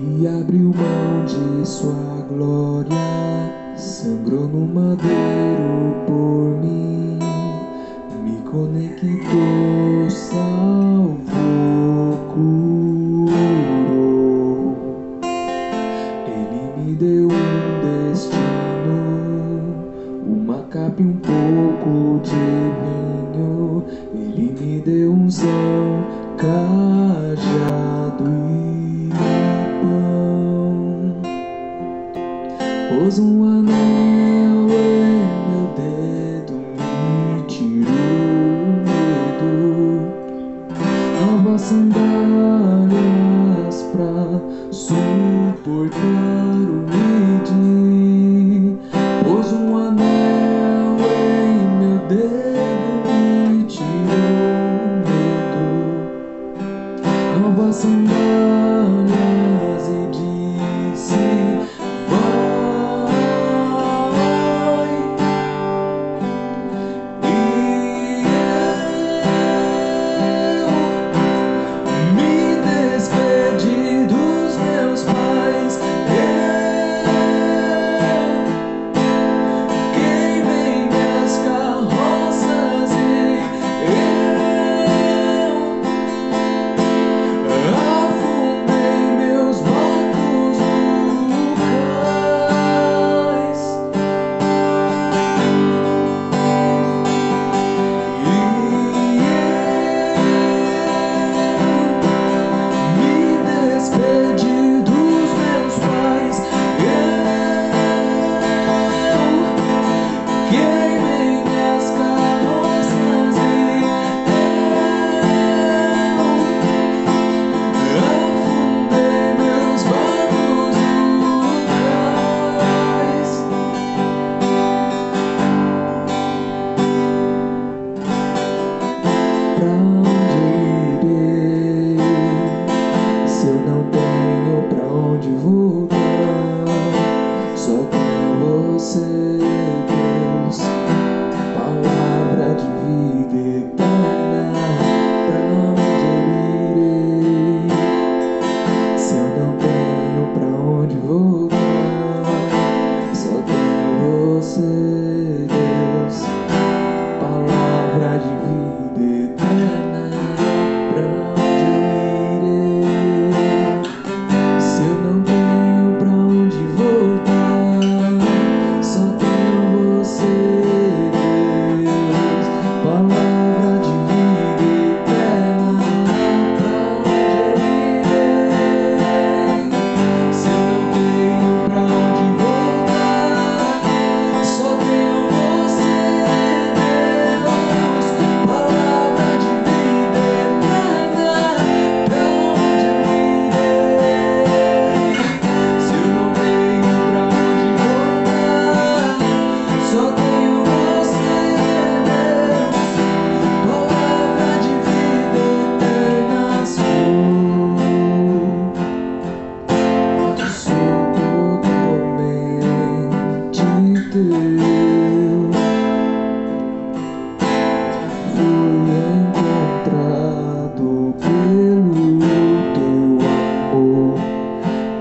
Ele abriu mão de sua glória, sangrou no madeiro por mim, me conectou, salvou, curou. Ele me deu um destino, uma capa e um pouco de Pôs um anel em meu dedo, me tirou o medo. Alva sandálias pra suportar o